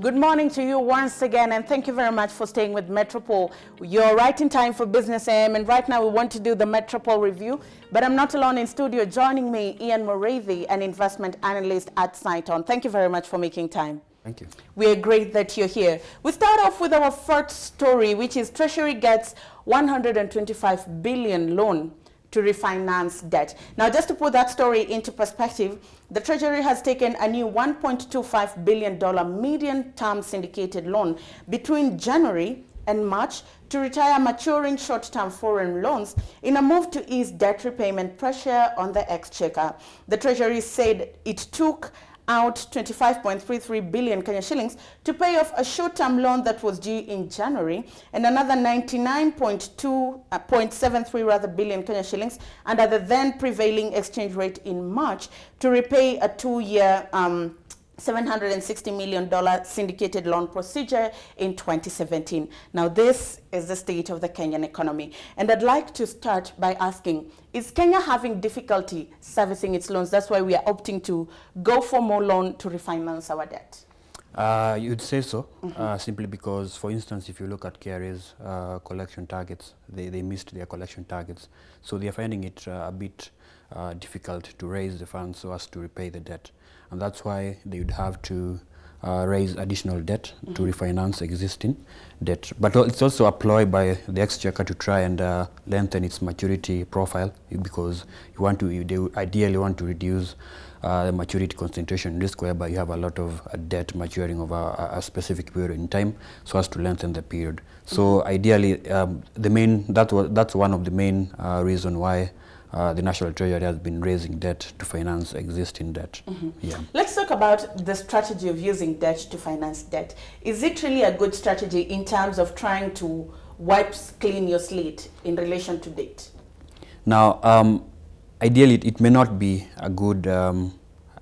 Good morning to you once again, and thank you very much for staying with Metropol. You're right in time for Business AM, and right now we want to do the Metropol review. But I'm not alone in studio. Joining me, Ian Morathi, an investment analyst at Cytonn. Thank you very much for making time. Thank you. We are great that you're here. We start off with our first story, which is Treasury gets 125 billion loan to refinance debt. Now, just to put that story into perspective, the Treasury has taken a new $1.25 billion medium-term syndicated loan between January and March to retire maturing short-term foreign loans in a move to ease debt repayment pressure on the exchequer. The Treasury said it took out 25.33 billion Kenya shillings to pay off a short-term loan that was due in January and another 99.2.73 uh, rather billion Kenya shillings under the then prevailing exchange rate in March to repay a two-year um, $760 million syndicated loan procedure in 2017. Now, this is the state of the Kenyan economy. And I'd like to start by asking, is Kenya having difficulty servicing its loans? That's why we are opting to go for more loan to refinance our debt. Uh, you'd say so, mm -hmm. uh, simply because, for instance, if you look at KRA's uh, collection targets, they, they missed their collection targets. So they're finding it uh, a bit uh, difficult to raise the funds so as to repay the debt. And that's why they would have to uh, raise additional debt mm -hmm. to refinance existing debt. But it's also a ploy by the exchequer to try and uh, lengthen its maturity profile because you want to, you, they ideally want to reduce uh, the maturity concentration risk whereby you have a lot of uh, debt maturing over a, a, specific period in time so as to lengthen the period. So mm -hmm. ideally, um, the main, that was, that's one of the main uh, reason why uh, the National Treasury has been raising debt to finance existing debt. Mm -hmm. yeah. Let's talk about the strategy of using debt to finance debt. Is it really a good strategy in terms of trying to wipe clean your slate in relation to debt? Now, um, ideally, it, it, may not be a good um,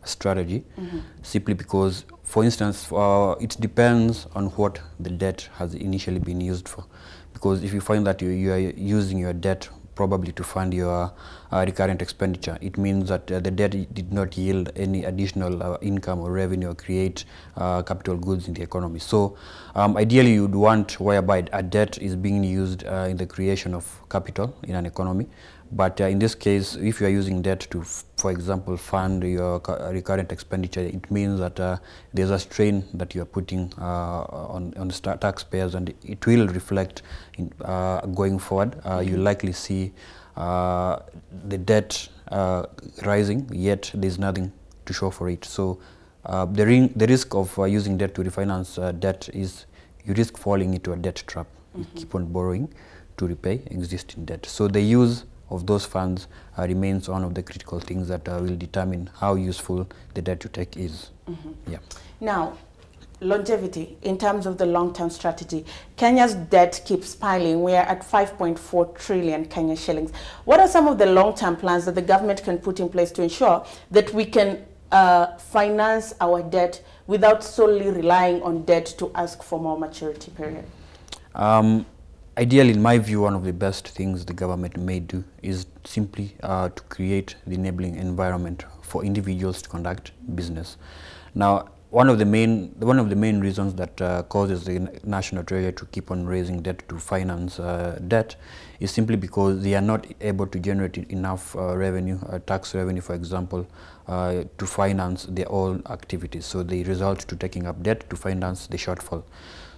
strategy mm -hmm. simply because, for instance, uh, it depends on what the debt has initially been used for. Because if you find that you, you are using your debt probably to fund your uh, recurrent expenditure. It means that uh, the debt did not yield any additional uh, income or revenue or create uh, capital goods in the economy. So um, ideally you would want whereby a debt is being used uh, in the creation of capital in an economy. But uh, in this case, if you are using debt to, for example, fund your recurrent expenditure, it means that uh, there's a strain that you are putting uh, on, on taxpayers and it will reflect in, uh, going forward. -hmm. You likely see uh, the debt rising, yet there's nothing to show for it. So the, the risk of using debt to refinance debt is you risk falling into a debt trap. Mm -hmm. You mm-hmm. keep on borrowing to repay existing debt. So the use of those funds uh, remains one of the critical things that uh, will determine how useful the debt you take is. Mm -hmm. Yeah. Now, longevity in terms of the long-term strategy. Kenya's debt keeps piling. We are at 5.4 trillion Kenya shillings. What are some of the long-term plans that the government can put in place to ensure that we can uh, finance our debt without solely relying on debt to ask for more maturity period? Um, Ideally, in my view, one of the best things the government may do is simply uh, to create the enabling environment for individuals to conduct business. Now, one of the main one of the main reasons that uh, causes the national treasury to keep on raising debt to finance uh, debt is simply because they are not able to generate enough uh, revenue, uh, tax revenue, for example, uh, to finance their own activities. So they result to taking up debt to finance the shortfall.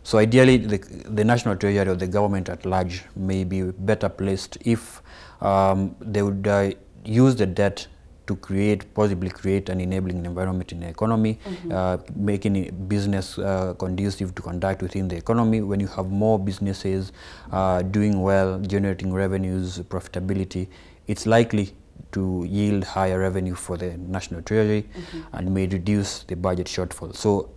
So ideally, the, the national treasury or the government at large may be better placed if um, they would uh, use the debt to create, possibly create an enabling environment in the economy, mm -hmm. uh, making business uh, conducive to conduct within the economy. When you have more businesses uh, doing well, generating revenues, profitability, it's likely to yield higher revenue for the national treasury mm -hmm. and may reduce the budget shortfall. So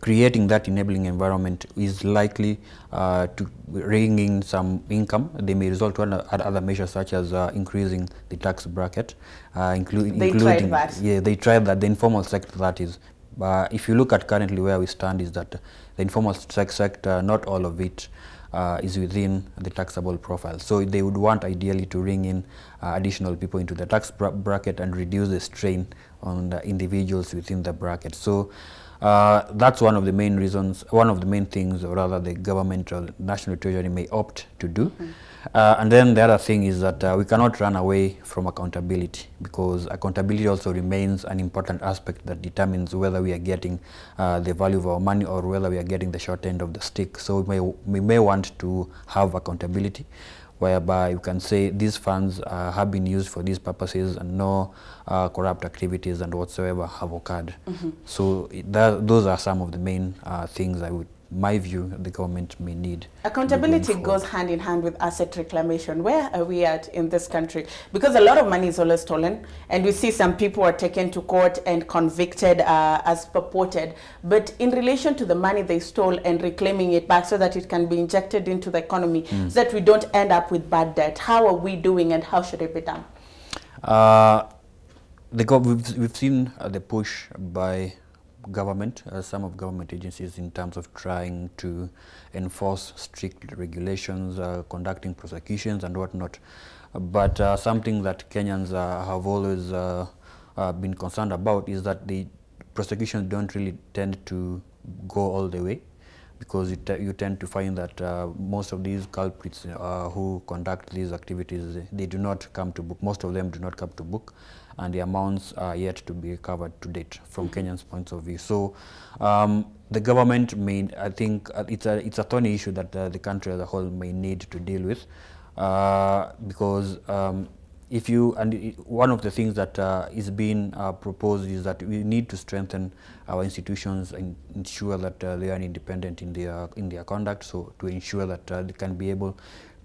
creating that enabling environment is likely uh, to bring in some income. They may result to other measures such as uh, increasing the tax bracket, uh, inclu they including tried that. yeah they tried that the informal sector that is. But if you look at currently where we stand is that the informal sector, not all of it uh, is within the taxable profile. So they would want ideally to bring in uh, additional people into the tax bracket and reduce the strain on the individuals within the bracket. So Uh, that's one of the main reasons, one of the main things, or rather the government or National Treasury may opt to do. Mm uh, and then the other thing is that uh, we cannot run away from accountability because accountability also remains an important aspect that determines whether we are getting uh, the value of our money or whether we are getting the short end of the stick. So we may, we may want to have accountability whereby you can say these funds uh, have been used for these purposes and no uh, corrupt activities and whatsoever have occurred. Mm -hmm. So that, those are some of the main uh, things I would my view, the government may need. Accountability goes hand in hand with asset reclamation. Where are we at in this country? Because a lot of money is always stolen, and we see some people are taken to court and convicted uh, as purported. But in relation to the money they stole and reclaiming it back so that it can be injected into the economy, mm. so that we don't end up with bad debt, how are we doing and how should it be done? Uh, the we've, we've seen uh, the push by government, uh, some of government agencies in terms of trying to enforce strict regulations, uh, conducting prosecutions and whatnot. But uh, something that Kenyans uh, have always uh, uh, been concerned about is that the prosecutions don't really tend to go all the way because you tend to find that most of these culprits who conduct these activities, they do not come to book. Most of them do not come to book and the amounts are yet to be recovered to date from mm -hmm. Kenyans' points of view. So um, the government may, I think uh, it's, a, it's a thorny issue that uh, the country as a whole may need to deal with uh, because um, if you, and one of the things that uh, is being uh, proposed is that we need to strengthen our institutions and ensure that uh, they are independent in their, in their conduct, so to ensure that they can be able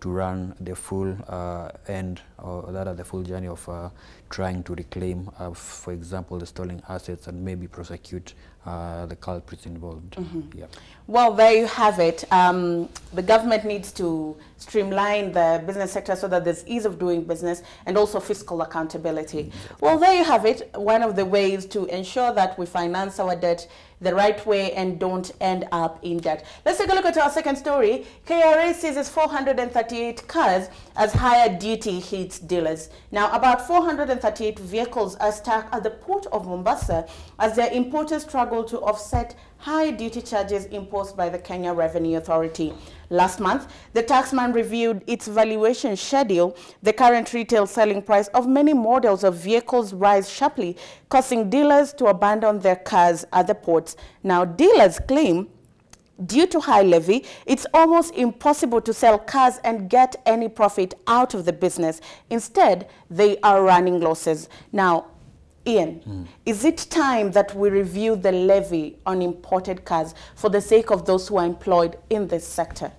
to run the full uh, end or that the full journey of uh, trying to reclaim, uh, for example, the stolen assets and maybe prosecute uh, the culprits involved. Mm -hmm. yeah. Well, there you have it. Um, the government needs to streamline the business sector so that there's ease of doing business and also fiscal accountability. Mm -hmm. Well, there you have it. One of the ways to ensure that we finance our debt the right way and don't end up in debt. Let's take a look at our second story. KRA seizes 438 cars as higher duty hits dealers. Now, about 438 vehicles are stuck at the port of Mombasa as their importers struggle to offset high duty charges imposed by the Kenya Revenue Authority. Last month, the taxman reviewed its valuation schedule. The current retail selling price of many models of vehicles rise sharply, causing dealers to abandon their cars at the ports. Now, dealers claim Due to high levy, it's almost impossible to sell cars and get any profit out of the business. Instead, they are running losses. Now, Ian, mm. is it time that we review the levy on imported cars for the sake of those who are employed in this sector?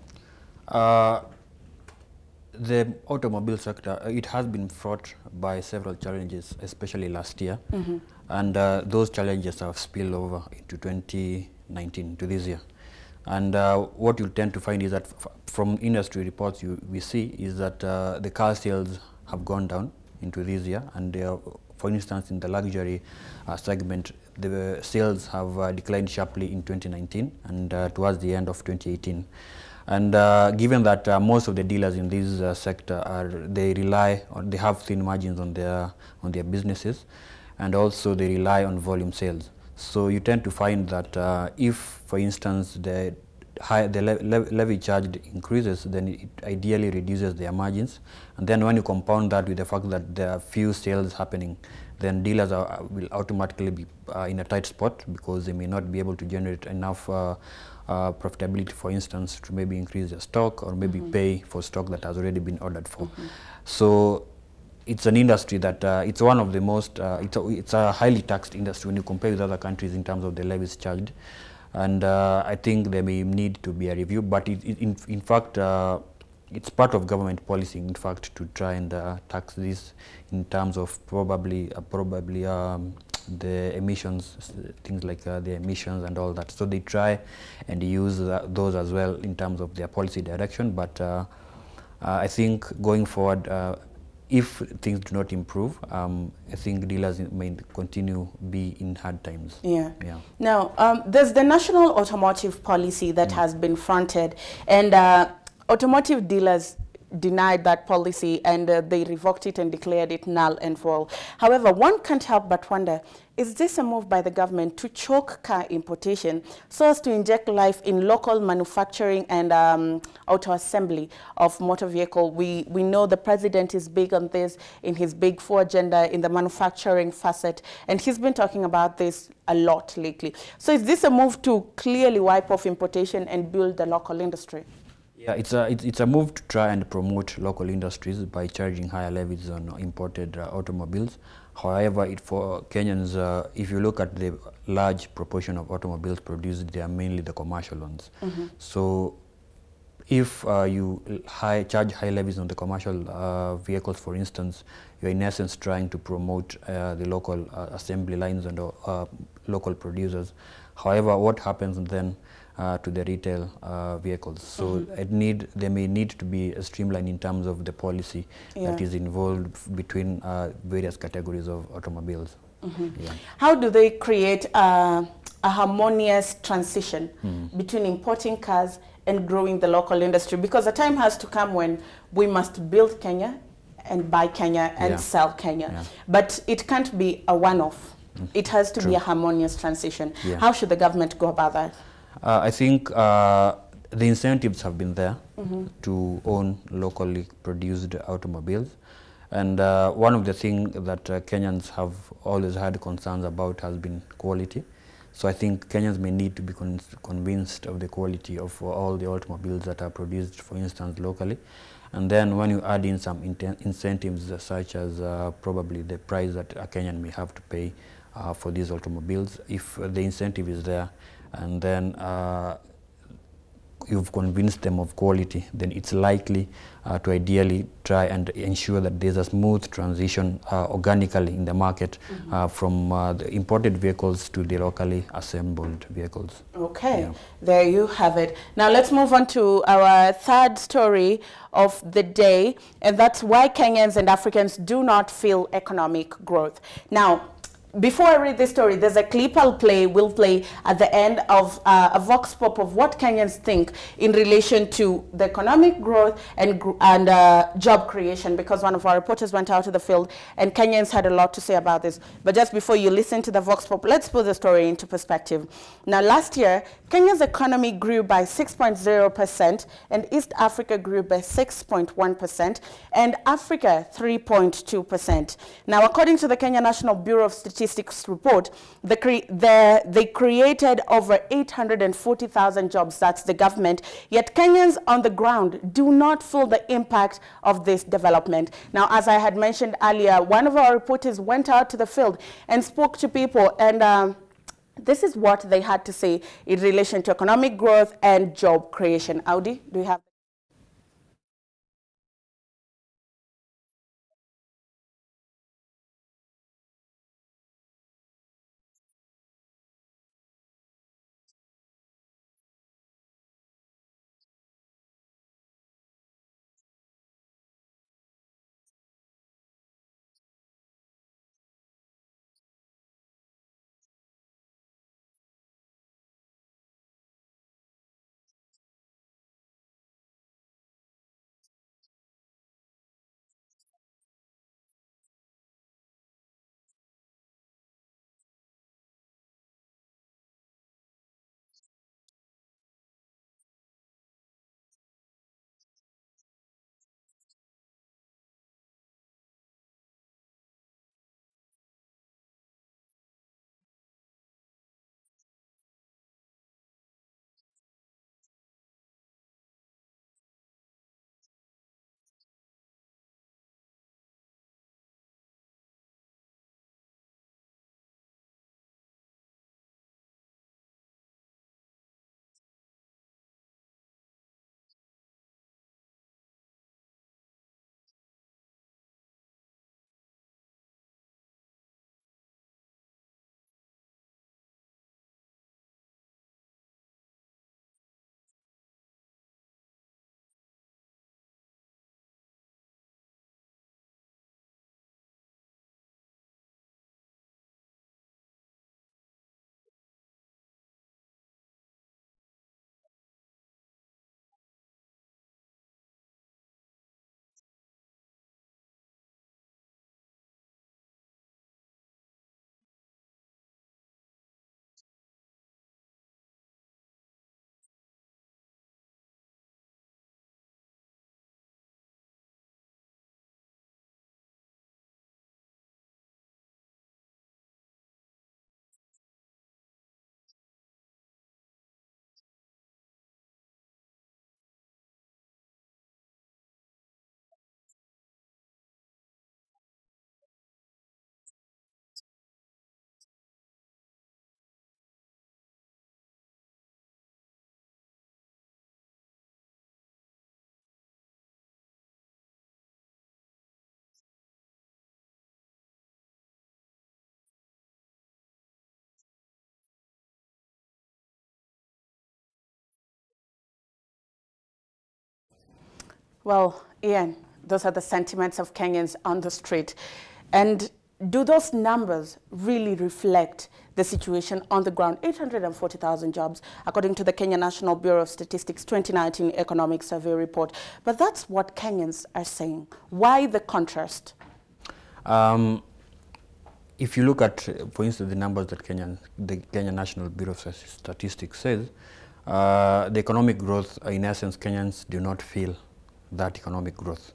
Uh, the automobile sector, uh, it has been fraught by several challenges, especially last year. Mm -hmm. And uh, those challenges have spilled over into 2019, to this year. And uh, what you tend to find is that from industry reports you, we see is that uh, the car sales have gone down into this year and they are for instance, in the luxury uh, segment, the sales have uh, declined sharply in 2019 and uh, towards the end of 2018. And uh, given that uh, most of the dealers in this uh, sector are, they rely on, they have thin margins on their, on their businesses, and also they rely on volume sales. So you tend to find that if, for instance, the high, the le le levy charged increases, then it ideally reduces their margins. And then when you compound that with the fact that there are few sales happening, then dealers are, will automatically be uh, in a tight spot because they may not be able to generate enough uh, uh, profitability, for instance, to maybe increase their stock or maybe mm -hmm. pay for stock that has already been ordered for. Mm -hmm. So it's an industry that uh, it's one of the most, uh, it's, a, it's a highly taxed industry when you compare with other countries in terms of the levies charged and uh, I think there may need to be a review. But it, it, in, in fact, uh, it's part of government policy, in fact, to try and uh, tax this in terms of probably uh, probably um, the emissions, things like uh, the emissions and all that. So they try and use uh, those as well in terms of their policy direction. But I think going forward if things do not improve, um, I think dealers may continue be in hard times. Yeah. yeah. Now, um, there's the national automotive policy that mm. has been fronted, and uh, automotive dealers denied that policy and uh, they revoked it and declared it null and void. However, one can't help but wonder, is this a move by the government to choke car importation so as to inject life in local manufacturing and um, auto assembly of motor vehicle? We, we know the president is big on this in his big four agenda in the manufacturing facet, and he's been talking about this a lot lately. So is this a move to clearly wipe off importation and build the local industry? Yeah, it's a, it's, it's a move to try and promote local industries by charging higher levies on imported uh, automobiles. However, it, for Kenyans, uh, if you look at the large proportion of automobiles produced, they are mainly the commercial ones. Mm -hmm. So if uh, you high, charge high levies on the commercial uh, vehicles, for instance, you're in essence trying to promote uh, the local uh, assembly lines and uh, local producers. However, what happens then uh, to the retail uh, vehicles. So mm -hmm. it need there may need to be a streamline in terms of the policy yeah. that is involved between uh, various categories of automobiles. Mm -hmm. yeah. How do they create a, a harmonious transition mm. between importing cars and growing the local industry? Because the time has to come when we must build Kenya and buy Kenya and yeah. sell Kenya. But it can't be a one-off. Mm. It has to True. be a harmonious transition. How should the government go about that? Uh, I think uh, the incentives have been there mm -hmm. to own locally produced automobiles. And uh, one of the things that uh, Kenyans have always had concerns about has been quality. So I think Kenyans may need to be con convinced of the quality of all the automobiles that are produced, for instance, locally. And then when you add in some incentives such as uh, probably the price that a Kenyan may have to pay for these automobiles, if the incentive is there, and then uh, you've convinced them of quality, then it's likely uh, to ideally try and ensure that there's a smooth transition uh, organically in the market mm -hmm. from uh, the imported vehicles to the locally assembled vehicles. Okay, yeah. there you have it. Now let's move on to our third story of the day, and that's why Kenyans and Africans do not feel economic growth. Now, before I read this story, there's a clip I'll play, We'll play at the end of uh, a vox pop of what Kenyans think in relation to the economic growth and, and uh, job creation, because one of our reporters went out to the field and Kenyans had a lot to say about this. But just before you listen to the vox pop, let's put the story into perspective. Now, last year, Kenya's economy grew by 6.0% and East Africa grew by 6.1% and Africa 3.2%. Now, according to the Kenya National Bureau of Statistics, Statistics report, the cre the, they created over 840,000 jobs, that's the government, yet Kenyans on the ground do not feel the impact of this development. Now, as I had mentioned earlier, one of our reporters went out to the field and spoke to people and um, this is what they had to say in relation to economic growth and job creation. Audi, do you have Well, Ian, those are the sentiments of Kenyans on the street. And do those numbers really reflect the situation on the ground? 840,000 jobs, according to the Kenya National Bureau of Statistics 2019 Economic Survey Report. But that's what Kenyans are saying. Why the contrast? Um, if you look at, for instance, the numbers that Kenyan, the Kenya National Bureau of Statistics says, uh, the economic growth, in essence, Kenyans do not feel that economic growth.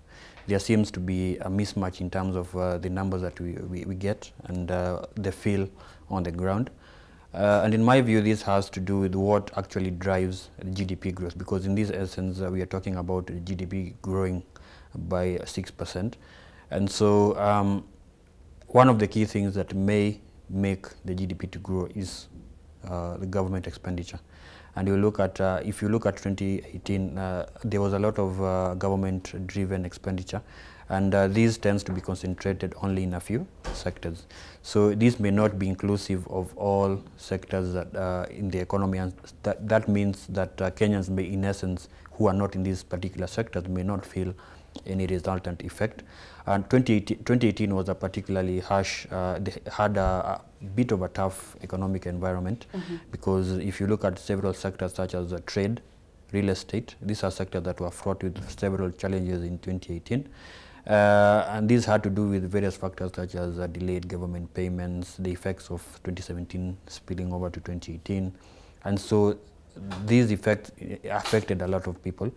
There seems to be a mismatch in terms of uh, the numbers that we, we, we get and uh, the feel on the ground. Uh, and in my view, this has to do with what actually drives GDP growth, because in this essence, uh, we are talking about GDP growing by 6%. And so um, one of the key things that may make the GDP to grow is uh, the government expenditure and you look at uh, if you look at 2018 uh, there was a lot of uh, government driven expenditure. And uh, these tends to be concentrated only in a few sectors. So this may not be inclusive of all sectors that uh, in the economy. And that, that means that uh, Kenyans may in essence who are not in these particular sectors may not feel any resultant effect. And 2018, 2018 was a particularly harsh, they had a, bit of a tough economic environment mm -hmm. because if you look at several sectors such as trade, real estate, these are sectors that were fraught with several challenges in 2018. Uh, and these had to do with various factors such as uh, delayed government payments, the effects of 2017 spilling over to 2018. And so these effects affected a lot of people.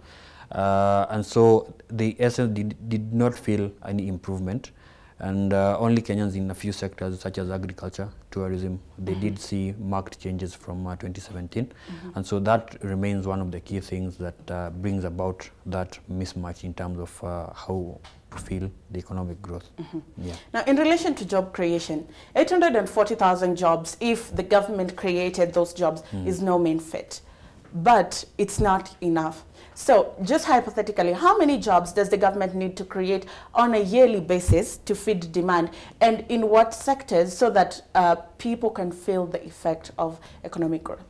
Uh, and so the essence did, did not feel any improvement and uh, only Kenyans in a few sectors such as agriculture, tourism, they mm -hmm. did see marked changes from uh, 2017 mm -hmm. and so that remains one of the key things that uh, brings about that mismatch in terms of uh, how to feel the economic growth. Mm -hmm. yeah. Now in relation to job creation, 840,000 jobs, if the government created those jobs, mm. is no mean fit but it's not enough. So just hypothetically, how many jobs does the government need to create on a yearly basis to feed demand and in what sectors so that uh, people can feel the effect of economic growth?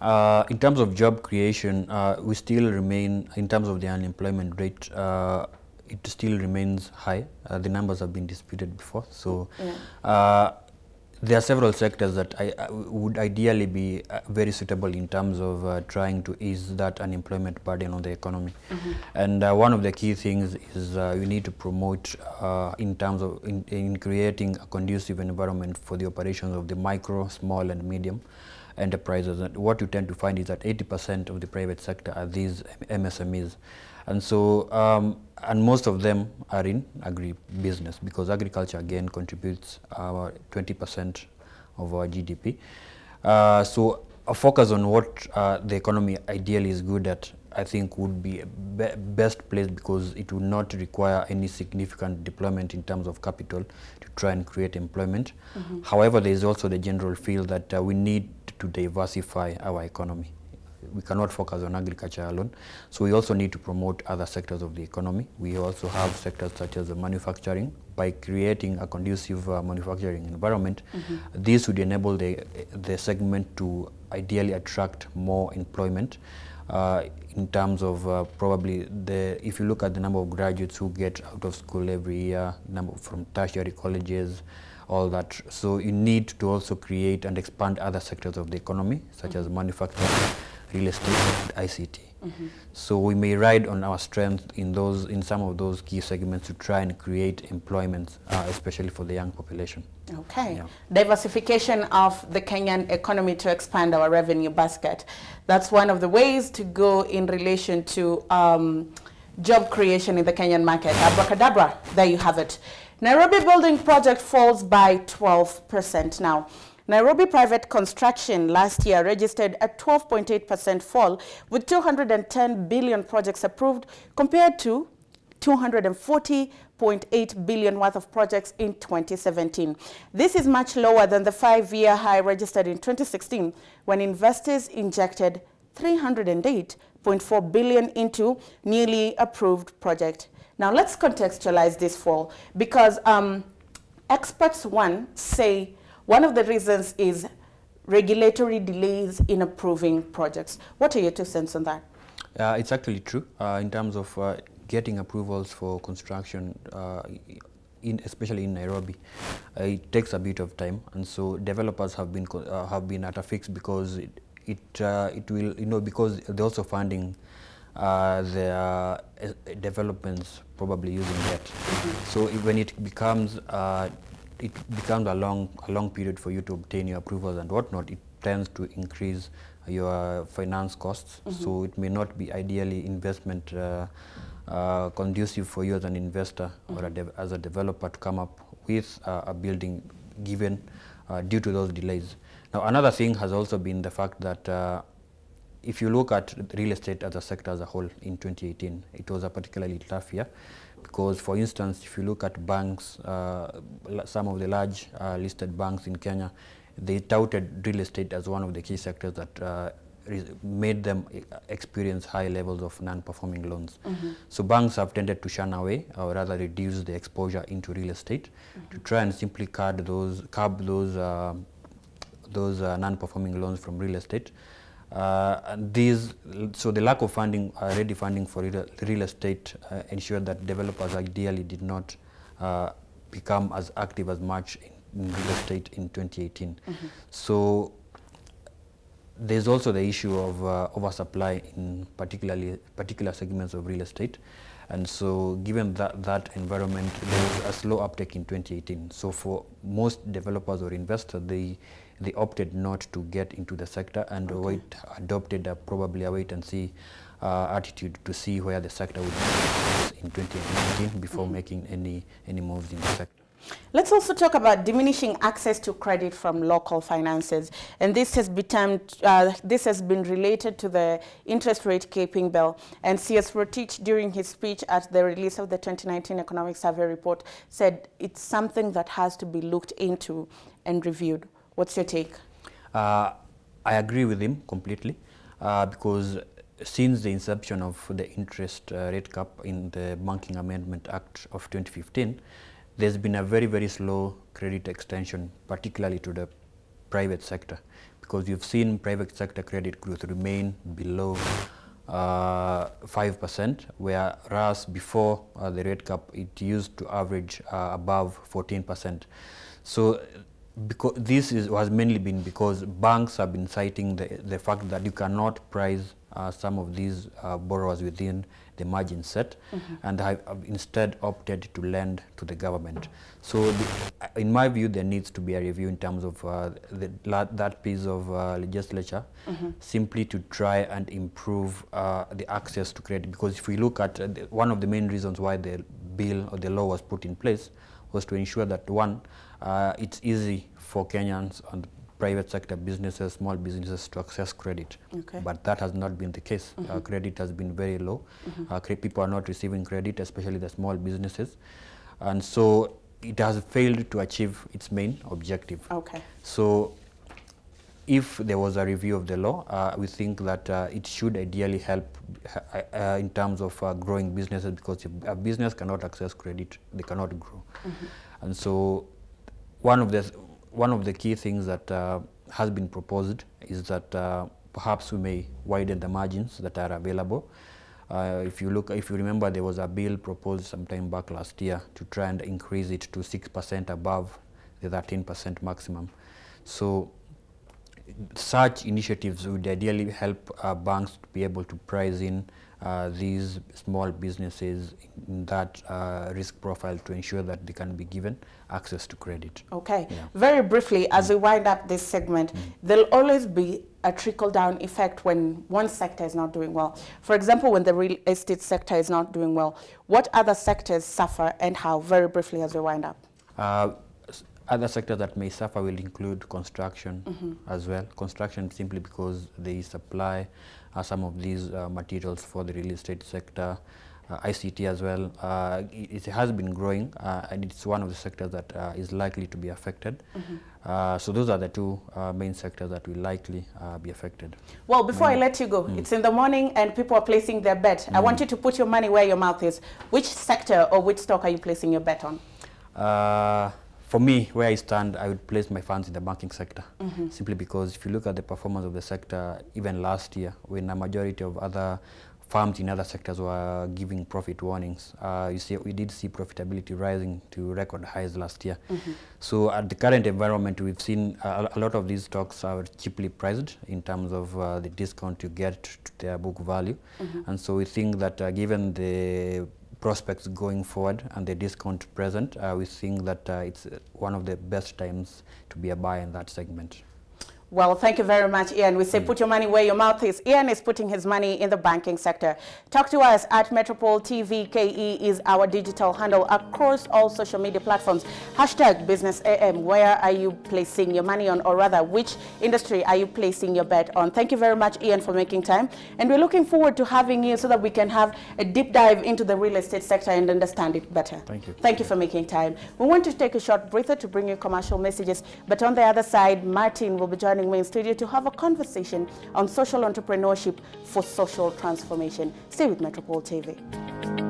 Uh, in terms of job creation, uh, we still remain, in terms of the unemployment rate, uh, it still remains high. Uh, the numbers have been disputed before. So yeah. Uh, there are several sectors that I, I would ideally be uh, very suitable in terms of uh, trying to ease that unemployment burden on the economy. Mm -hmm. And uh, one of the key things is uh, we need to promote uh, in terms of in, in, creating a conducive environment for the operations of the micro, small and medium enterprises. And what you tend to find is that 80% of the private sector are these MSMEs. And so, um, and most of them are in agribusiness because agriculture again contributes 20% uh, of our GDP. Uh, so a focus on what uh, the economy ideally is good at I think would be, be best place because it would not require any significant deployment in terms of capital to try and create employment. Mm -hmm. However, there is also the general feel that uh, we need to diversify our economy we cannot focus on agriculture alone. So we also need to promote other sectors of the economy. We also have sectors such as manufacturing. By creating a conducive uh, manufacturing environment, mm -hmm. this would enable the, the segment to ideally attract more employment. Uh, in terms of uh, probably the, if you look at the number of graduates who get out of school every year, number from tertiary colleges, all that. So you need to also create and expand other sectors of the economy, such mm -hmm. as manufacturing, real estate and ICT. Mm -hmm. So we may ride on our strength in those in some of those key segments to try and create employment, uh, especially for the young population. Okay. Yeah. Diversification of the Kenyan economy to expand our revenue basket. That's one of the ways to go in relation to um, job creation in the Kenyan market. Abracadabra, there you have it. Nairobi building project falls by 12% now. Nairobi private construction last year registered a 12.8% fall with 210 billion projects approved compared to 240.8 billion worth of projects in 2017. This is much lower than the five-year high registered in 2016 when investors injected 308.4 billion into newly approved projects. Now let's contextualize this fall because um, experts, one, say one of the reasons is regulatory delays in approving projects. What are your two cents on that? Uh, it's actually true uh, in terms of uh, getting approvals for construction, uh, in, especially in Nairobi, uh, it takes a bit of time, and so developers have been uh, have been at a fix because it it, uh, it will you know because they're also funding uh, their uh, developments probably using debt. So if, when it becomes uh, it becomes a long a long period for you to obtain your approvals and whatnot, it tends to increase your finance costs. So it may not be ideally investment uh, uh, conducive for you as an investor or a as a developer to come up with uh, a building given uh, due to those delays. Now another thing has also been the fact that uh, if you look at real estate as a sector as a whole in 2018, it was a particularly tough year because, for instance, if you look at banks, uh, some of the large uh, listed banks in Kenya, they touted real estate as one of the key sectors that uh, made them e- experience high levels of non-performing loans. So banks have tended to shun away, or rather reduce the exposure into real estate to try and simply curb those, curb those, uh, those uh, non-performing loans from real estate. Uh, and these, so the lack of funding, uh, ready funding for real, real estate uh, ensured that developers ideally did not uh, become as active as much in, in real estate in 2018. So there's also the issue of uh, oversupply in particularly particular segments of real estate. And so given that, that environment, there was a slow uptake in 2018. So for most developers or investors, they, they opted not to get into the sector and wait, adopted a, probably a wait and see uh, attitude to see where the sector would be in 2019 before making any, any moves in the sector. Let's also talk about diminishing access to credit from local finances, and this has become uh, this has been related to the interest rate capping bill. And CS Rotich, during his speech at the release of the 2019 Economic Survey report, said it's something that has to be looked into and reviewed. What's your take? Uh, I agree with him completely uh, because since the inception of the interest uh, rate cap in the Banking Amendment Act of 2015, there's been a very, very slow credit extension, particularly to the private sector, because you've seen private sector credit growth remain below uh, 5%, whereas before uh, the rate cap, it used to average uh, above 14%. So because this is, has mainly been because banks have been citing the, the fact that you cannot price uh, some of these uh, borrowers within the margin set and have, have instead opted to lend to the government. So the, in my view, there needs to be a review in terms of uh, the, that piece of uh, legislature simply to try and improve uh, the access to credit. Because if we look at uh, the, one of the main reasons why the bill or the law was put in place was to ensure that one, uh, it's easy for Kenyans and private sector businesses, small businesses to access credit. Okay. But that has not been the case. Uh, credit has been very low. Uh, people are not receiving credit, especially the small businesses. And so it has failed to achieve its main objective. Okay. So if there was a review of the law, uh, we think that uh, it should ideally help uh, in terms of uh, growing businesses because if a business cannot access credit, they cannot grow. And so one of the one of the key things that uh, has been proposed is that uh, perhaps we may widen the margins that are available. Uh, if you look, if you remember, there was a bill proposed some time back last year to try and increase it to six percent above the 13% maximum. So such initiatives would ideally help uh, banks to be able to price in these small businesses in that uh, risk profile to ensure that they can be given access to credit. Okay. Yeah. Very briefly, as we wind up this segment, there'll always be a trickle down effect when one sector is not doing well. For example, when the real estate sector is not doing well, what other sectors suffer and how? Very briefly, as we wind up. Uh, other sectors that may suffer will include construction as well. Construction simply because they supply uh, some of these uh, materials for the real estate sector. Uh, ICT as well. Uh, it, it has been growing uh, and it's one of the sectors that uh, is likely to be affected. Uh, so those are the two uh, main sectors that will likely uh, be affected. Well, before I let you go, it's in the morning and people are placing their bet. I want you to put your money where your mouth is. Which sector or which stock are you placing your bet on? For me, where I stand, I would place my funds in the banking sector. Simply because if you look at the performance of the sector, even last year, when a majority of other firms in other sectors were giving profit warnings. Uh, you see, we did see profitability rising to record highs last year. Mm -hmm. So at the current environment, we've seen a, a, lot of these stocks are cheaply priced in terms of uh, the discount you get to their book value. Mm -hmm. And so we think that uh, given the prospects going forward and the discount present, uh, we think that uh, it's one of the best times to be a buyer in that segment. Well, thank you very much, Ian. We say put your money where your mouth is. Ian is putting his money in the banking sector. Talk to us at Metropol TV KE is our digital handle across all social media platforms. Hashtag Business AM. Where are you placing your money on, or rather, which industry are you placing your bet on? Thank you very much, Ian, for making time. And we're looking forward to having you so that we can have a deep dive into the real estate sector and understand it better. Thank you. Thank you for making time. We want to take a short breather to bring you commercial messages, but on the other side, Martin will be joining in studio to have a conversation on social entrepreneurship for social transformation. Stay with Metropol TV.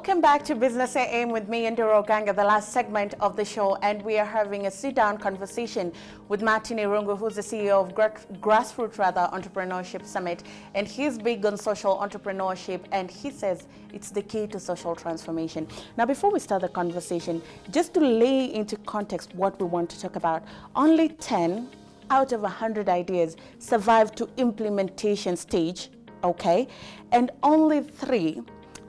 Welcome back to Business AM with me, Indira Ganga, the last segment of the show, and we are having a sit-down conversation with Martin Irungu, who's the CEO of Grassroots Rather Entrepreneurship Summit, and he's big on social entrepreneurship, and he says it's the key to social transformation. Now, before we start the conversation, just to lay into context what we want to talk about, only 10 out of 100 ideas survive to implementation stage, okay, and only three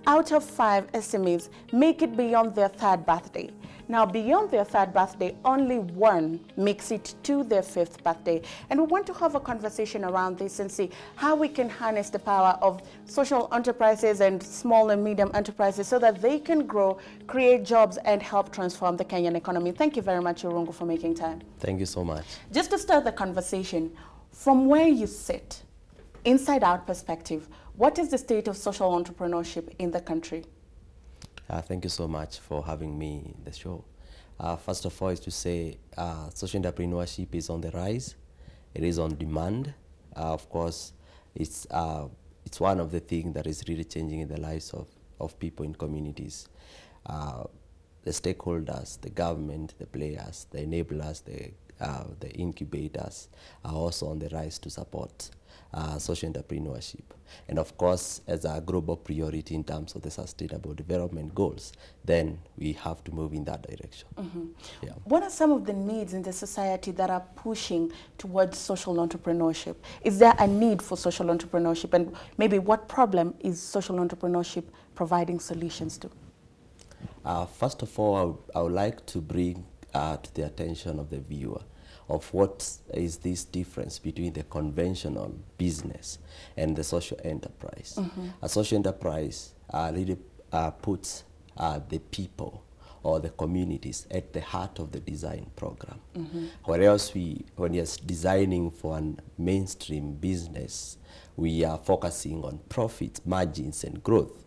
out of five SMEs make it beyond their third birthday. Now, beyond their third birthday, only one makes it to their fifth birthday. And we want to have a conversation around this and see how we can harness the power of social enterprises and small and medium enterprises so that they can grow, create jobs, and help transform the Kenyan economy. Thank you very much, Irungu, for making time. Thank you so much. Just to start the conversation, from where you sit, inside out perspective, what is the state of social entrepreneurship in the country? Uh, thank you so much for having me in the show. Uh, first of all, is to say uh, social entrepreneurship is on the rise. It is on demand. Uh, of course, it's, uh, it's one of the things that is really changing in the lives of, of people in communities. Uh, the stakeholders, the government, the players, the enablers, the, the incubators are also on the rise to support uh, social entrepreneurship. And of course, as a global priority in terms of the sustainable development goals, then we have to move in that direction. Mm -hmm. yeah. What are some of the needs in the society that are pushing towards social entrepreneurship? Is there a need for social entrepreneurship? And maybe what problem is social entrepreneurship providing solutions to? Uh, first of all, I would, I would like to bring uh, to the attention of the viewer of what is this difference between the conventional business and the social enterprise. Mm -hmm. A social enterprise uh, really uh, puts uh, the people or the communities at the heart of the design program. Mm -hmm. Whereas we, when you're designing for a mainstream business, we are focusing on profits, margins, and growth.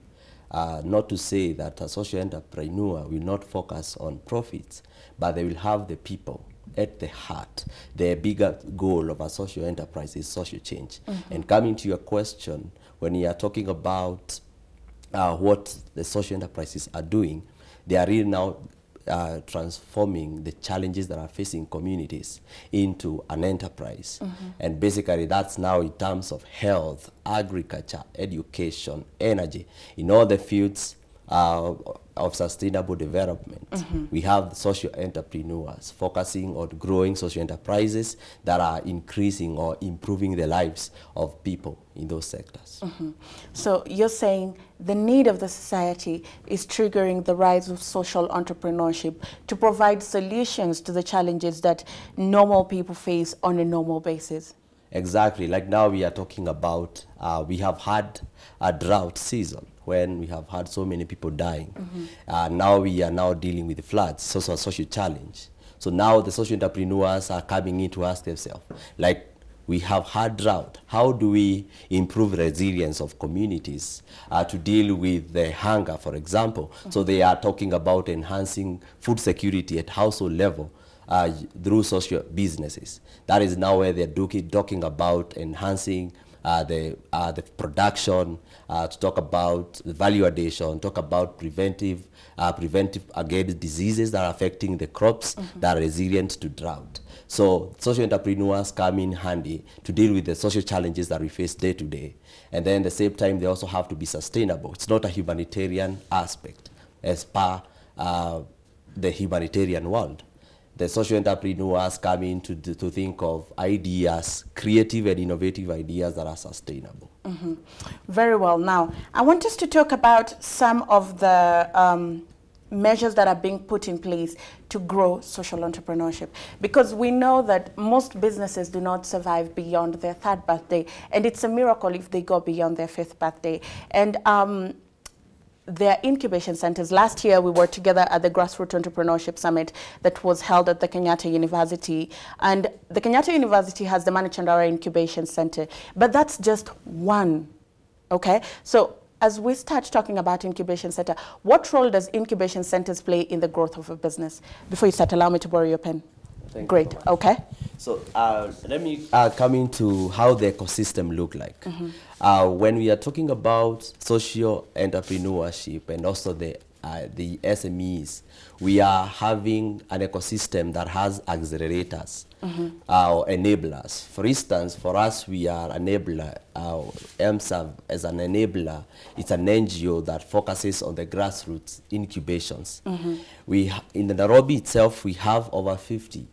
Uh, not to say that a social entrepreneur will not focus on profits, but they will have the people at the heart, the bigger goal of a social enterprise is social change. Mm -hmm. And coming to your question, when you are talking about uh, what the social enterprises are doing, they are really now uh, transforming the challenges that are facing communities into an enterprise. Mm -hmm. And basically that's now in terms of health, agriculture, education, energy, in all the fields uh, of sustainable development. Mm -hmm. We have social entrepreneurs focusing on growing social enterprises that are increasing or improving the lives of people in those sectors. Mm -hmm. So you're saying the need of the society is triggering the rise of social entrepreneurship to provide solutions to the challenges that normal people face on a normal basis. Exactly. Like now we are talking about, uh, we have had a drought season when we have had so many people dying. Mm -hmm. uh, now we are now dealing with the floods, so it's a social challenge. So now the social entrepreneurs are coming in to ask themselves, like, we have had drought. How do we improve resilience of communities uh, to deal with the hunger, for example? So they are talking about enhancing food security at household level uh, through social businesses. That is now where they're talking about enhancing uh, the, uh, the production, uh, to talk about value addition, talk about preventive, uh, preventive against diseases that are affecting the crops that are resilient to drought. So social entrepreneurs come in handy to deal with the social challenges that we face day to day. And then at the same time, they also have to be sustainable. It's not a humanitarian aspect as per uh, the humanitarian world. The social entrepreneurs come in to, to think of ideas, creative and innovative ideas that are sustainable. Very well. Now, I want us to talk about some of the um, measures that are being put in place to grow social entrepreneurship. Because we know that most businesses do not survive beyond their third birthday and it's a miracle if they go beyond their fifth birthday. And um, their incubation centers. Last year, we were together at the Grassroots Entrepreneurship Summit that was held at the Kenyatta University. And the Kenyatta University has the Manu Chandaria Incubation Center, but that's just one, okay? So as we start talking about incubation center, what role does incubation centers play in the growth of a business? Before you start, allow me to borrow your pen. Thank you. Great, okay? So uh, let me uh, come into how the ecosystem look like. Uh, when we are talking about social entrepreneurship and also the uh, the SMEs, we are having an ecosystem that has accelerators uh, or enablers. For instance, for us, we are enabler. Uh, MSAV as an enabler, it's an NGO that focuses on the grassroots incubations. We in the Nairobi itself, we have over 50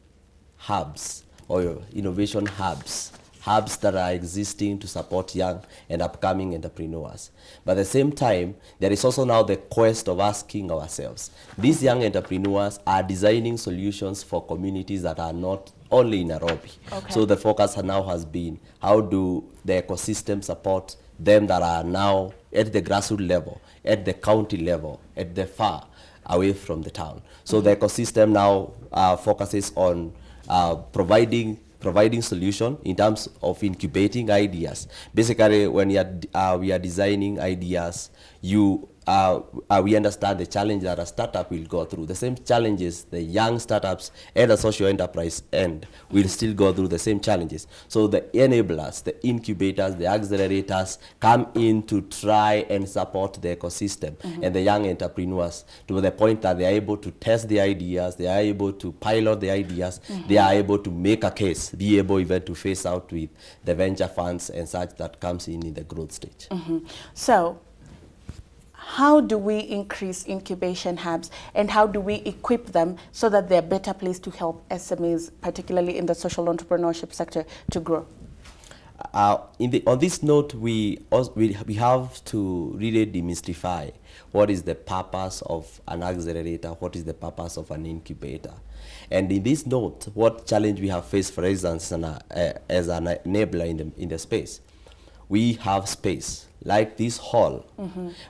hubs or innovation hubs, hubs that are existing to support young and upcoming entrepreneurs. But at the same time, there is also now the quest of asking ourselves, these young entrepreneurs are designing solutions for communities that are not only in Nairobi. Okay. So the focus now has been how do the ecosystem support them that are now at the grassroots level, at the county level, at the far away from the town. So the ecosystem now uh, focuses on uh, providing providing solution in terms of incubating ideas. Basically, when you are, uh, we are designing ideas, you uh, uh, we understand the challenge that a startup will go through. The same challenges the young startups and the social enterprise end will still go through the same challenges. So the enablers, the incubators, the accelerators come in to try and support the ecosystem and the young entrepreneurs to the point that they are able to test the ideas, they are able to pilot the ideas, they are able to make a case, be able even to face out with the venture funds and such that comes in in the growth stage. So, how do we increase incubation hubs and how do we equip them so that they're better placed to help SMEs, particularly in the social entrepreneurship sector, to grow? uh, in the, on this note, we, we, we have to really demystify what is the purpose of an accelerator, what is the purpose of an incubator. And in this note, what challenge we have faced, for instance, an, uh, as an enabler in the, in the space, we have space, like this hall,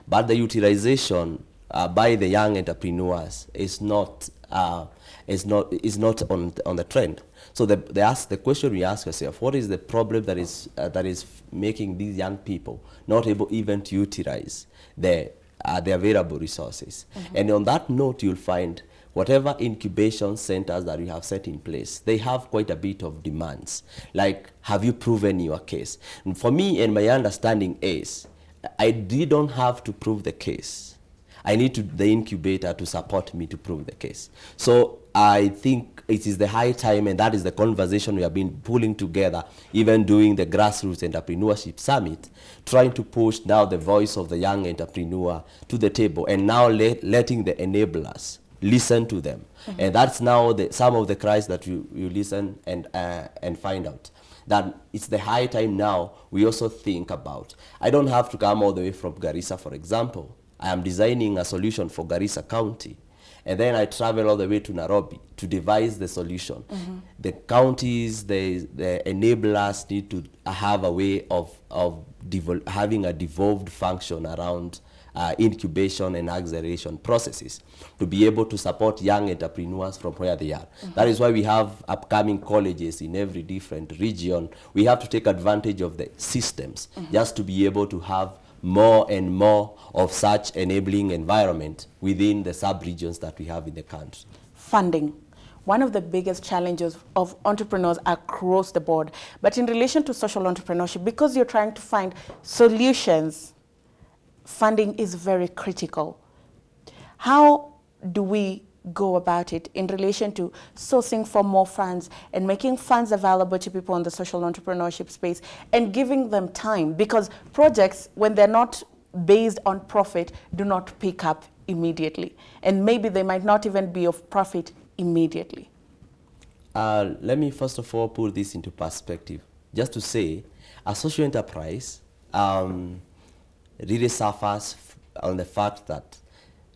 but the utilization uh, by the young entrepreneurs is not, uh, is not, is not on, on the trend. So the, the, ask, the question we ask ourselves, what is the problem that is, uh, that is making these young people not able even to utilize the, uh, the available resources? And on that note, you'll find whatever incubation centers that we have set in place, they have quite a bit of demands. Like, have you proven your case? And for me, and my understanding is, I don't have to prove the case. I need to, the incubator to support me to prove the case. So I think it is the high time, and that is the conversation we have been pulling together, even doing the grassroots entrepreneurship summit, trying to push now the voice of the young entrepreneur to the table, and now let, letting the enablers listen to them. And that's now the, some of the cries that you, you listen and, uh, and find out that it's the high time now we also think about. I don't have to come all the way from Garissa, for example. I am designing a solution for Garissa County. And then I travel all the way to Nairobi to devise the solution. The counties, the, the enablers need to have a way of, of having a devolved function around uh, incubation and acceleration processes to be able to support young entrepreneurs from where they are. That is why we have upcoming colleges in every different region. We have to take advantage of the systems just to be able to have more and more of such enabling environment within the sub-regions that we have in the country. funding. One of the biggest challenges of entrepreneurs across the board. But in relation to social entrepreneurship, because you're trying to find solutions, funding is very critical. How do we go about it in relation to sourcing for more funds and making funds available to people in the social entrepreneurship space and giving them time? Because projects, when they're not based on profit, do not pick up immediately. And maybe they might not even be of profit immediately. Uh, let me first of all put this into perspective. Just to say, a social enterprise um, really suffers on the fact that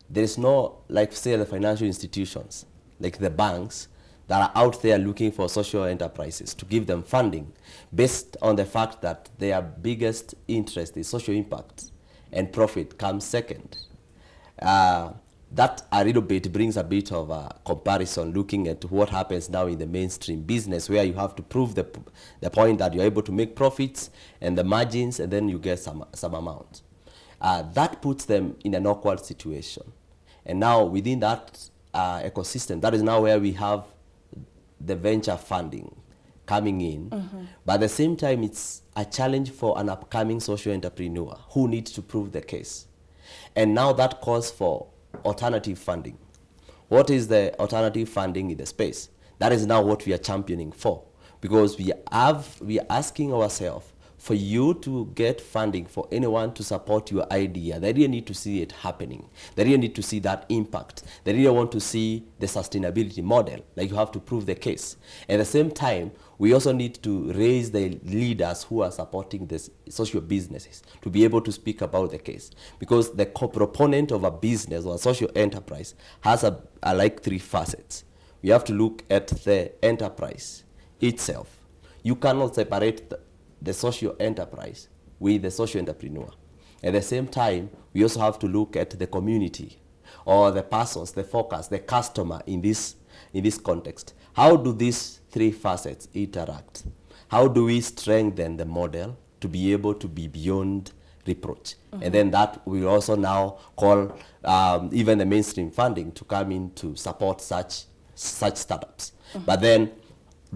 there is no, like say the financial institutions, like the banks, that are out there looking for social enterprises to give them funding based on the fact that their biggest interest is social impact and profit comes second. Uh, that a little bit brings a bit of a comparison looking at what happens now in the mainstream business where you have to prove the, the point that you're able to make profits and the margins and then you get some, some amount. Uh, that puts them in an awkward situation. And now within that uh, ecosystem, that is now where we have the venture funding coming in. But at the same time, it's a challenge for an upcoming social entrepreneur who needs to prove the case. And now that calls for alternative funding. What is the alternative funding in the space? That is now what we are championing for. Because we have we are asking ourselves for you to get funding for anyone to support your idea. They really need to see it happening. They really need to see that impact. They really want to see the sustainability model. Like you have to prove the case. At the same time, we also need to raise the leaders who are supporting this social businesses to be able to speak about the case because the co-proponent of a business or a social enterprise has a, a like three facets we have to look at the enterprise itself you cannot separate the, the social enterprise with the social entrepreneur at the same time we also have to look at the community or the persons the focus the customer in this in this context how do these three facets interact? How do we strengthen the model to be able to be beyond reproach? And then that we also now call um, even the mainstream funding to come in to support such such startups. But then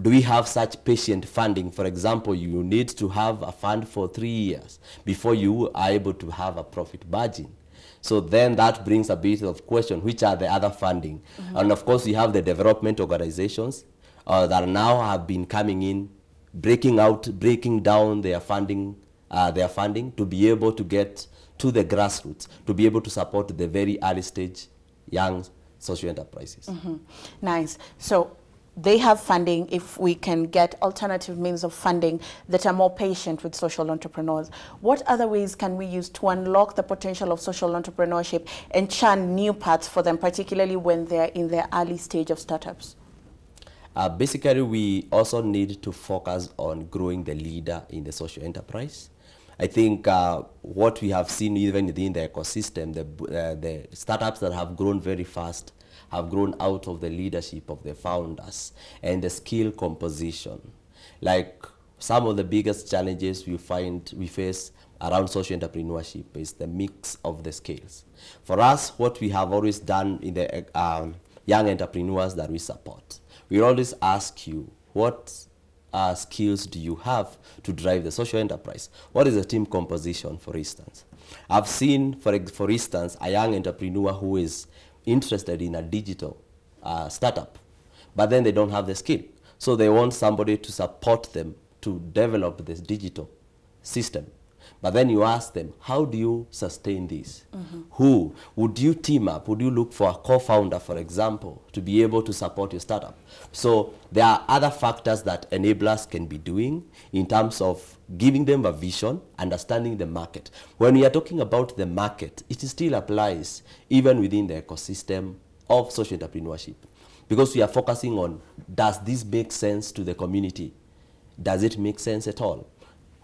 do we have such patient funding? For example, you need to have a fund for three years before you are able to have a profit margin. So then that brings a bit of question, which are the other funding? And of course, we have the development organizations uh, that now have been coming in, breaking out, breaking down their funding, uh, their funding to be able to get to the grassroots, to be able to support the very early stage young social enterprises. Nice. So they have funding if we can get alternative means of funding that are more patient with social entrepreneurs. What other ways can we use to unlock the potential of social entrepreneurship and churn new paths for them, particularly when they're in their early stage of startups? Uh, basically, we also need to focus on growing the leader in the social enterprise. I think uh, what we have seen even within the ecosystem, the, uh, the startups that have grown very fast have grown out of the leadership of the founders and the skill composition. Like some of the biggest challenges we find we face around social entrepreneurship is the mix of the skills. For us, what we have always done in the um, young entrepreneurs that we support, we always ask you what uh, skills do you have to drive the social enterprise? What is the team composition, for instance? I've seen, for, for instance, a young entrepreneur who is interested in a digital uh, startup, but then they don't have the skill. So they want somebody to support them to develop this digital system. But then you ask them, how do you sustain this? Who? Would you team up? Would you look for a co-founder, for example, to be able to support your startup? So there are other factors that enablers can be doing in terms of giving them a vision, understanding the market. When we are talking about the market, it still applies even within the ecosystem of social entrepreneurship. Because we are focusing on, does this make sense to the community? Does it make sense at all?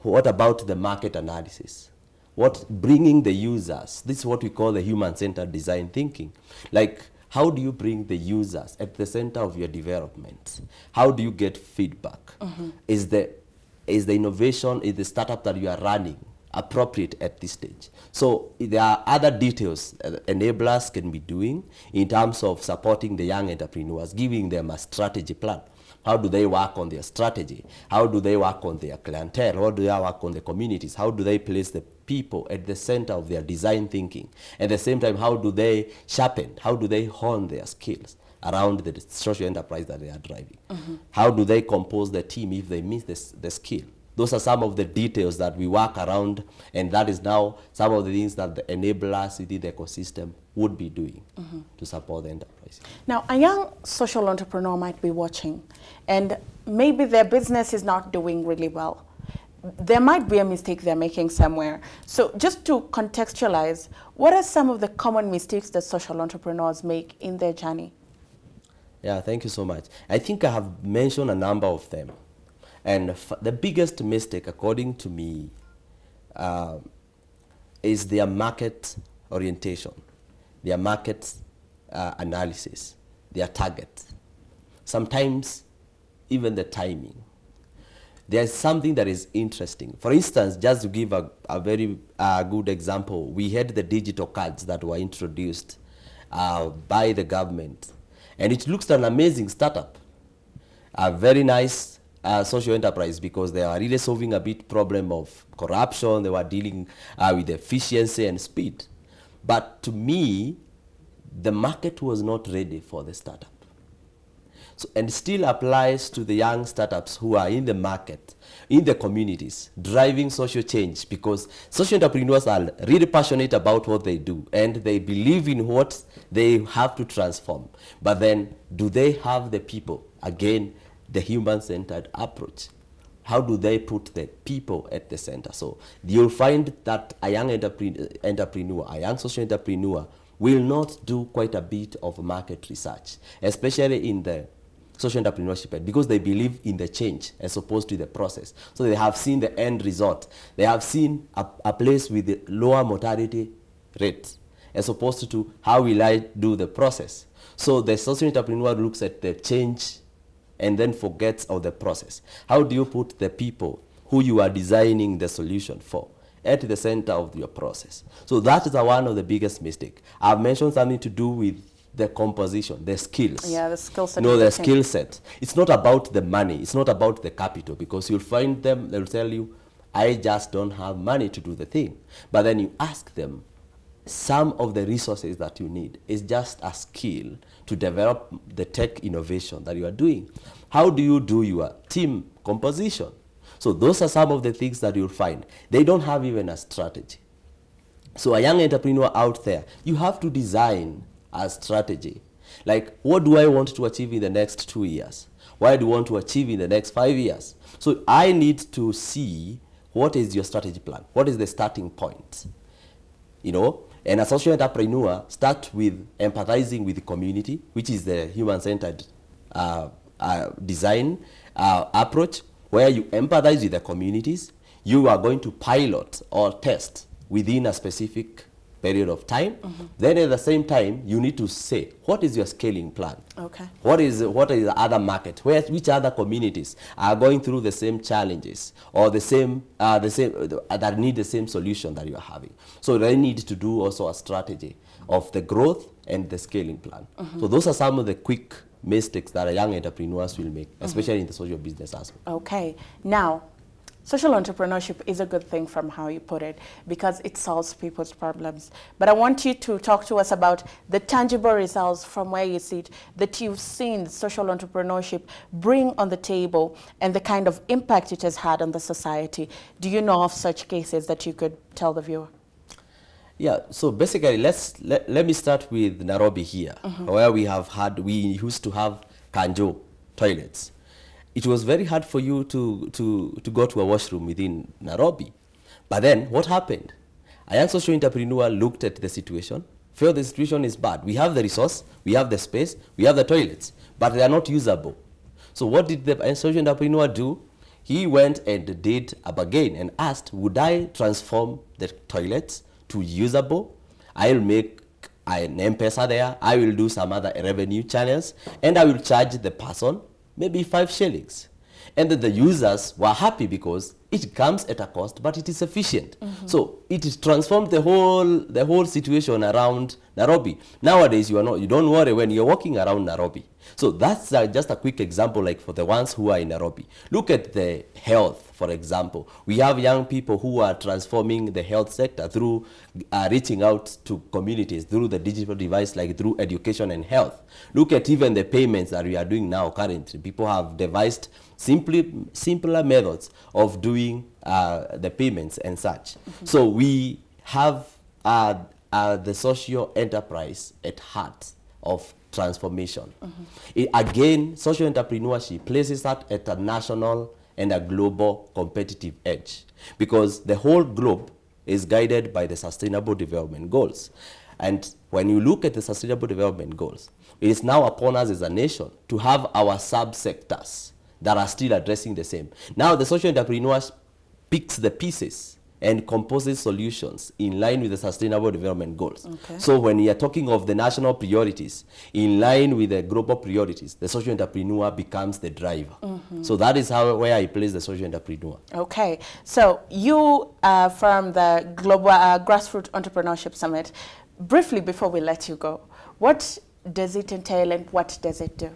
What about the market analysis? what bringing the users. This is what we call the human-centered design thinking. Like, how do you bring the users at the center of your development? How do you get feedback? Is the is the innovation, is the startup that you are running appropriate at this stage? So there are other details uh, enablers can be doing in terms of supporting the young entrepreneurs, giving them a strategy plan. How do they work on their strategy? How do they work on their clientele? How do they work on the communities? How do they place the people at the center of their design thinking? At the same time, how do they sharpen? How do they hone their skills around the social enterprise that they are driving? Mm-hmm. How do they compose the team if they miss the, the skill? Those are some of the details that we work around, and that is now some of the things that enable us within the ecosystem would be doing to support the enterprise. Now, a young social entrepreneur might be watching, and maybe their business is not doing really well. There might be a mistake they're making somewhere. So, just to contextualize, what are some of the common mistakes that social entrepreneurs make in their journey? Yeah, thank you so much. I think I have mentioned a number of them. And f- the biggest mistake, according to me, uh, is their market orientation, their market uh, analysis, their target. Sometimes even the timing. There's something that is interesting. For instance, just to give a, a very uh, good example, we had the digital cards that were introduced uh, by the government. And it looks an amazing startup. A very nice uh, social enterprise because they are really solving a big problem of corruption. They were dealing uh, with efficiency and speed. But to me, the market was not ready for the startup. So, and still applies to the young startups who are in the market, in the communities, driving social change because social entrepreneurs are really passionate about what they do and they believe in what they have to transform. But then, do they have the people? Again, the human-centered approach. How do they put the people at the center? So you'll find that a young entrepreneur, a young social entrepreneur, will not do quite a bit of market research, especially in the social entrepreneurship because they believe in the change as opposed to the process. So they have seen the end result. They have seen a, a place with lower mortality rate as opposed to how will I do the process. So the social entrepreneur looks at the change and then forgets of the process. How do you put the people who you are designing the solution for at the center of your process? So that is one of the biggest mistake. I've mentioned something to do with the composition, the skills. Yeah, the skill set. No, the skill set. It's not about the money. It's not about the capital because you'll find them, they'll tell you, I just don't have money to do the thing. But then you ask them, some of the resources that you need is just a skill to develop the tech innovation that you are doing. How do you do your team composition? So those are some of the things that you'll find. They don't have even a strategy. So a young entrepreneur out there, you have to design a strategy. Like, what do I want to achieve in the next two years? What do I want to achieve in the next five years? So I need to see what is your strategy plan? What is the starting point? You know, and a social entrepreneur starts with empathizing with the community, which is the human-centered uh, uh, design uh, approach, where you empathize with the communities. You are going to pilot or test within a specific period of time. Then at the same time, you need to say, what is your scaling plan? Okay. What is what is the other market? Where which other communities are going through the same challenges or the same uh, the same uh, that need the same solution that you are having? So they need to do also a strategy of the growth and the scaling plan. So those are some of the quick mistakes that young entrepreneurs will make, especially in the social business aspect. Okay. Now, social entrepreneurship is a good thing from how you put it because it solves people's problems. But I want you to talk to us about the tangible results from where you sit that you've seen social entrepreneurship bring on the table and the kind of impact it has had on the society. Do you know of such cases that you could tell the viewer? Yeah, so basically, let's let, let me start with Nairobi here, mm-hmm. where we have had we used to have kanjo toilets. It was very hard for you to, to, to go to a washroom within Nairobi. But then what happened? A young social entrepreneur looked at the situation, felt the situation is bad. We have the resource, we have the space, we have the toilets, but they are not usable. So what did the social entrepreneur do? he went and did a bargain and asked, would I transform the toilets to usable? I'll make an M-Pesa there, I will do some other revenue channels, and I will charge the person maybe five shillings. And then the users were happy because it comes at a cost, but it is efficient. Mm -hmm. So it transformed the whole the whole situation around Nairobi. Nowadays, you are not you don't worry when you're walking around Nairobi. So that's uh, just a quick example, like for the ones who are in Nairobi. Look at the health, for example. We have young people who are transforming the health sector through uh, reaching out to communities through the digital device, like through education and health. Look at even the payments that we are doing now currently. People have devised simply simpler methods of doing uh, the payments and such. Mm -hmm. So we have uh, uh, the social enterprise at heart of transformation. Mm -hmm. it, again, social entrepreneurship places that at a national and a global competitive edge because the whole globe is guided by the Sustainable Development Goals. And when you look at the Sustainable Development Goals, it is now upon us as a nation to have our subsectors that are still addressing the same. Now the social entrepreneurs picks the pieces and composite solutions in line with the sustainable development goals. Okay. So when we are talking of the national priorities, in line with the global priorities, the social entrepreneur becomes the driver. Mm -hmm. So that is how where I place the social entrepreneur. Okay. So you uh, from the Global uh, Grassroots Entrepreneurship Summit, briefly before we let you go, what does it entail and what does it do?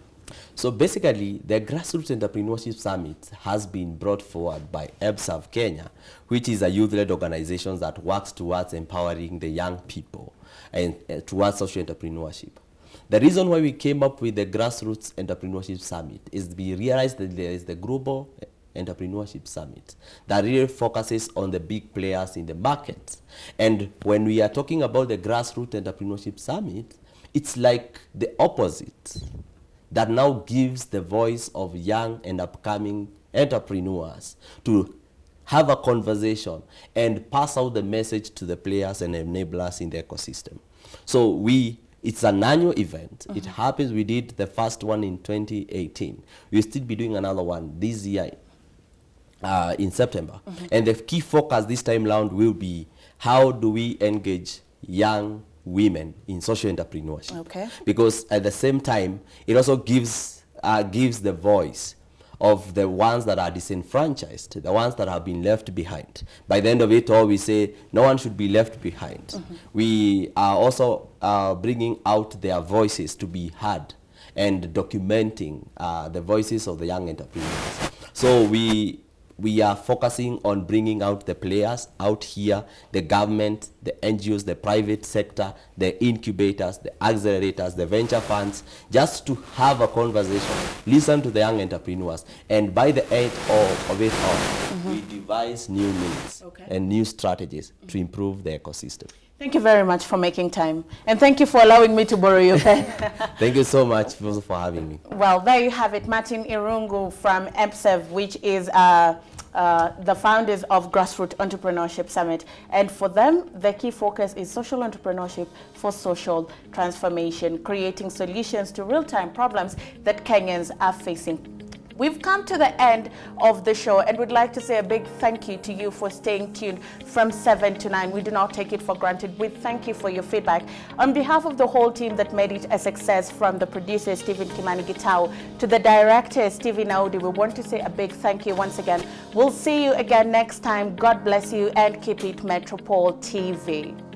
So basically, the Grassroots Entrepreneurship Summit has been brought forward by EBSAV Kenya, which is a youth-led organization that works towards empowering the young people and uh, towards social entrepreneurship. The reason why we came up with the Grassroots Entrepreneurship Summit is we realized that there is the Global Entrepreneurship Summit that really focuses on the big players in the market. And when we are talking about the Grassroots Entrepreneurship Summit, it's like the opposite that now gives the voice of young and upcoming entrepreneurs to have a conversation and pass out the message to the players and enablers in the ecosystem. So we, it's an annual event. Mm -hmm. It happens, we did the first one in 2018. We'll still be doing another one this year uh, in September. Mm -hmm. And the key focus this time round will be how do we engage young women in social entrepreneurship. Okay. Because at the same time, it also gives, uh, gives the voice of the ones that are disenfranchised, the ones that have been left behind. By the end of it all, we say no one should be left behind. Mm -hmm. We are also uh, bringing out their voices to be heard and documenting uh, the voices of the young entrepreneurs. So we we are focusing on bringing out the players out here, the government, the NGOs, the private sector, the incubators, the accelerators, the venture funds, just to have a conversation, listen to the young entrepreneurs, and by the end of, of it all, mm -hmm. we devise new means okay. and new strategies mm -hmm. to improve the ecosystem. Thank you very much for making time. And thank you for allowing me to borrow your pen. thank you so much for having me. Well, there you have it. Martin Irungu from EBSAV, which is uh, uh, the founders of Grassroots Entrepreneurship Summit. And for them, the key focus is social entrepreneurship for social transformation, creating solutions to real-time problems that Kenyans are facing We've come to the end of the show and we'd like to say a big thank you to you for staying tuned from 7 to 9. We do not take it for granted. We thank you for your feedback. On behalf of the whole team that made it a success, from the producer Stephen Kimani Gitao to the director Stephen Audi, we want to say a big thank you once again. We'll see you again next time. God bless you and keep it Metropol TV.